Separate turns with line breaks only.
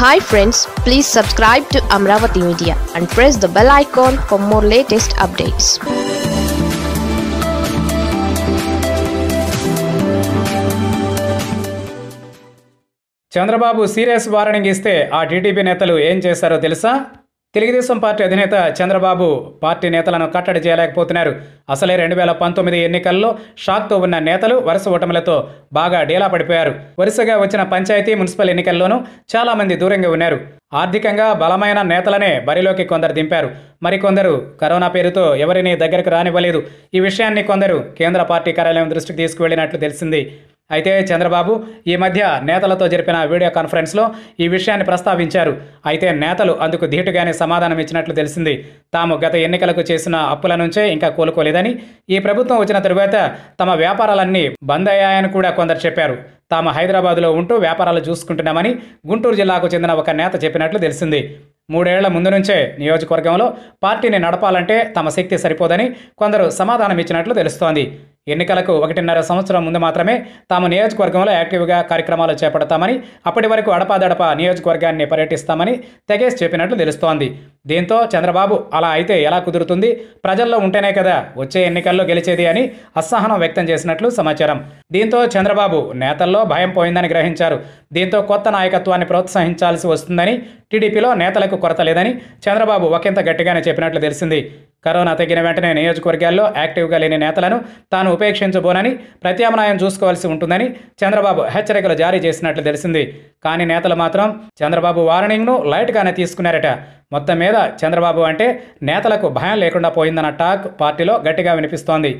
Hi friends please subscribe to Amaravati media and press the bell icon for more latest updates
Chandrababu serious warning ఇస్తే ఆ TDP నేతలు ఏం చేశారో తెలుసా? Telugu Desam party అధినేత చంద్రబాబు పార్టీ నేతలను కట్టడి చేయలేకపోతున్నారు. అసలే రెండు వేల పంతొమ్మిది ఎన్నికల్లో షాక్తో ఉన్న నేతలు వరుస ఓటములతో బాగా డీలా పడిపోయారు. వరుసగా వచ్చిన పంచాయతీ మున్సిపల్ ఎన్నికల్లోనూ చాలామంది దూరంగా ఉన్నారు. ఆర్థికంగా బలమైన నేతలనే బరిలోకి కొందరు దింపారు. మరికొందరు కరోనా పేరుతో ఎవరిని దగ్గరకు రానివ్వలేదు. ఈ విషయాన్ని కొందరు కేంద్ర పార్టీ కార్యాలయం దృష్టికి తీసుకువెళ్ళినట్లు తెలిసింది. అయితే చంద్రబాబు ఈ మధ్య నేతలతో జరిపిన వీడియో కాన్ఫరెన్స్లో ఈ విషయాన్ని ప్రస్తావించారు. అయితే నేతలు అందుకు ధీటుగానే సమాధానం ఇచ్చినట్లు తెలిసింది. తాము గత ఎన్నికలకు చేసిన అప్పుల నుంచే ఇంకా కోలుకోలేదని ఈ ప్రభుత్వం వచ్చిన తరువాత తమ వ్యాపారాలన్నీ బంద్ అయ్యాయని కూడా కొందరు చెప్పారు. తాము హైదరాబాదులో ఉంటూ వ్యాపారాలు చూసుకుంటున్నామని గుంటూరు జిల్లాకు చెందిన ఒక నేత చెప్పినట్లు తెలిసింది. మూడేళ్ళ ముందు నుంచే నియోజకవర్గంలో పార్టీని నడపాలంటే తమ శక్తి సరిపోదని కొందరు సమాధానం ఇచ్చినట్లు తెలుస్తోంది. ఎన్నికలకు ఒకటిన్నర సంవత్సరం ముందు మాత్రమే తాము నియోజకవర్గంలో యాక్టివ్గా కార్యక్రమాలు చేపడతామని అప్పటి వరకు అడపాదడప నియోజకవర్గాన్ని పర్యటిస్తామని తెగేసి చెప్పినట్లు తెలుస్తోంది. దీంతో చంద్రబాబు అలా అయితే ఎలా కుదురుతుంది? ప్రజల్లో ఉంటేనే కదా వచ్చే ఎన్నికల్లో గెలిచేది అని అసహనం వ్యక్తం చేసినట్లు సమాచారం. దీంతో చంద్రబాబు నేతల్లో భయం పోయిందని గ్రహించారు. దీంతో కొత్త నాయకత్వాన్ని ప్రోత్సహించాల్సి వస్తుందని టీడీపీలో నేతలకు కొరత లేదని చంద్రబాబు ఒకంత గట్టిగానే చెప్పినట్లు తెలిసింది. కరోనా తగ్గిన వెంటనే నియోజకవర్గాల్లో యాక్టివ్గా లేని నేతలను తాను ఉపేక్షించబోనని ప్రత్యామ్నాయం చూసుకోవాల్సి ఉంటుందని చంద్రబాబు హెచ్చరికలు జారీ చేసినట్లు తెలిసింది. కానీ నేతలు మాత్రం చంద్రబాబు వార్నింగ్ను లైట్గానే తీసుకున్నారట. మొత్తం మీద చంద్రబాబు అంటే నేతలకు భయం లేకుండా పోయిందన్న టాక్ పార్టీలో గట్టిగా వినిపిస్తోంది.